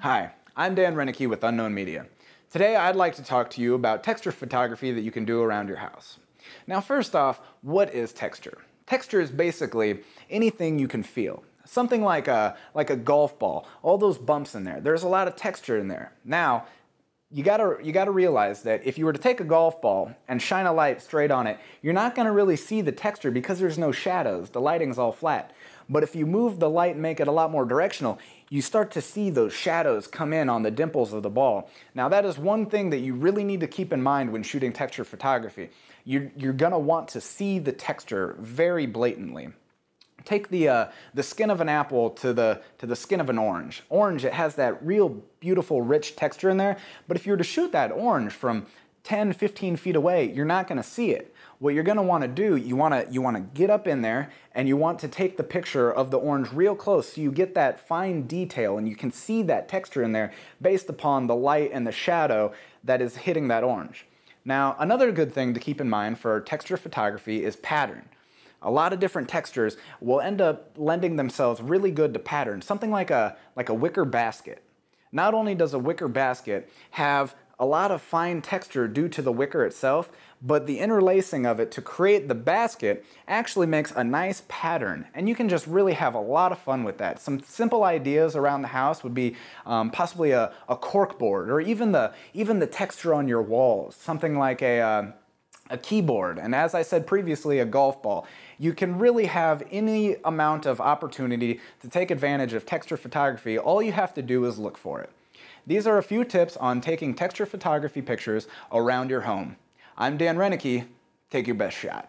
Hi, I'm Dan Reinecke with Unknown Media. Today I'd like to talk to you about texture photography that you can do around your house. Now first off, what is texture? Texture is basically anything you can feel. Something like a, like a golf ball, all those bumps in there. There's a lot of texture in there. Now, you gotta, you gotta realize that if you were to take a golf ball and shine a light straight on it, you're not gonna really see the texture because there's no shadows. The lighting's all flat. But if you move the light and make it a lot more directional, you start to see those shadows come in on the dimples of the ball. Now that is one thing that you really need to keep in mind when shooting texture photography. You're, you're gonna want to see the texture very blatantly take the, uh, the skin of an apple to the, to the skin of an orange. Orange, it has that real beautiful rich texture in there, but if you were to shoot that orange from 10, 15 feet away, you're not gonna see it. What you're gonna wanna do, you wanna, you wanna get up in there and you want to take the picture of the orange real close so you get that fine detail and you can see that texture in there based upon the light and the shadow that is hitting that orange. Now, another good thing to keep in mind for texture photography is pattern. A lot of different textures will end up lending themselves really good to patterns. Something like a, like a wicker basket. Not only does a wicker basket have a lot of fine texture due to the wicker itself, but the interlacing of it to create the basket actually makes a nice pattern and you can just really have a lot of fun with that. Some simple ideas around the house would be um, possibly a, a cork board or even the, even the texture on your walls, something like a, uh, a keyboard, and as I said previously, a golf ball. You can really have any amount of opportunity to take advantage of texture photography. All you have to do is look for it. These are a few tips on taking texture photography pictures around your home. I'm Dan Reinecke. Take your best shot.